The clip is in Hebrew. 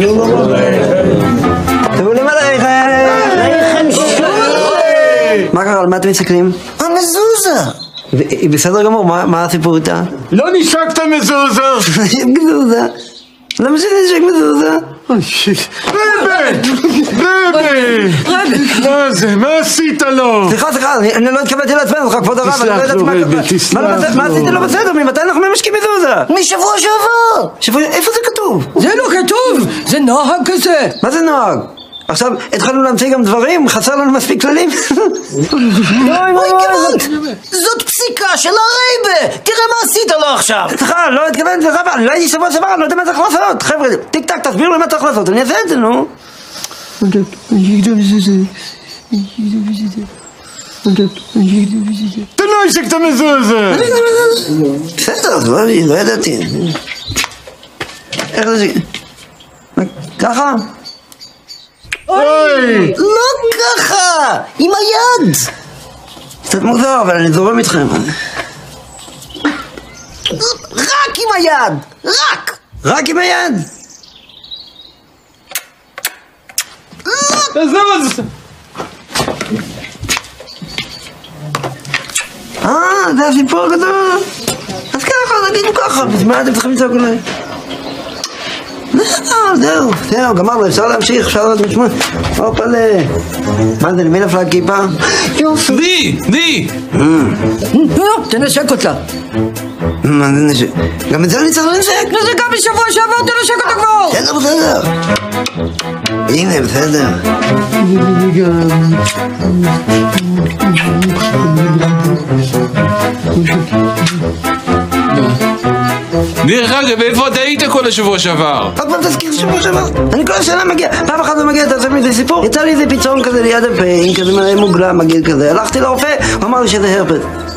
שלום עליכם. עליכם! מה קרה? על מה אתם מסתכלים? המזוזה! היא בסדר גמור, מה מה הסיפור איתה? לא נשקת מזוזה. מזוזה. למה שנשק מזוזה? רבי! רבי! מה זה? מה עשית לו? סליחה, סליחה, אני לא התכוונתי לעצבן אותך, כבוד הרב, אני לא תסלח יודעת לו, מה רבי, מה- תסלח מה לא בסדר- מה לו. עשיתי לא בסדר? ממתי אנחנו משקים מזוזה? משבוע שעבר! שבוע- איפה זה כתוב? זה לא כתוב, זה נוהג כזה. מה זה נוהג? עכשיו התחלנו להמציא גם דברים? חסר לנו מספיק כללים? אוי גברת! זאת פסיקה של הרייבה! תראה מה עשית לו עכשיו! סליחה, לא התכוונתי, אני לא הייתי שבוע שעבר, אני לא יודע מה צריך לעשות חבר'ה, טיק טק, תסבירו לי מה צריך לעשות, אני אעשה את זה, נו אתה לא השקת מזוזה. בסדר, אז לא ידעתי איך זה... מה, ככה? אוי! לא ככה! עם היד! קצת מוזר, אבל אני זורם איתכם רק עם היד! רק! רק עם היד עזוב את זה. אה, זה הסיפור הגדול אז ככה, תגידו ככה, מה אתם צריכים לצעוק עליי? זהו, זהו, זהו, גמרנו, אפשר להמשיך, אפשר לדעת משמע הופלה מה זה, למי נפלה הכיפה? יופי די, די. נו, תנשק אותה. מה זה נשק? גם את זה אני צריך לנשק? נו, זה גם בשבוע שעבר, תנשק אותה כבר. בסדר, בסדר הנה, בסדר דרך אגב, איפה אתה היית כל השבוע שעבר? עוד פעם תזכיר שבוע שעבר אני כל השנה מגיע פעם אחת לא מגיע אתה עושה מזה סיפור יצא לי איזה פיצון כזה ליד הפה עם כזה מוגלה מגעיל כזה הלכתי לרופא הוא אמר לי שזה הרפס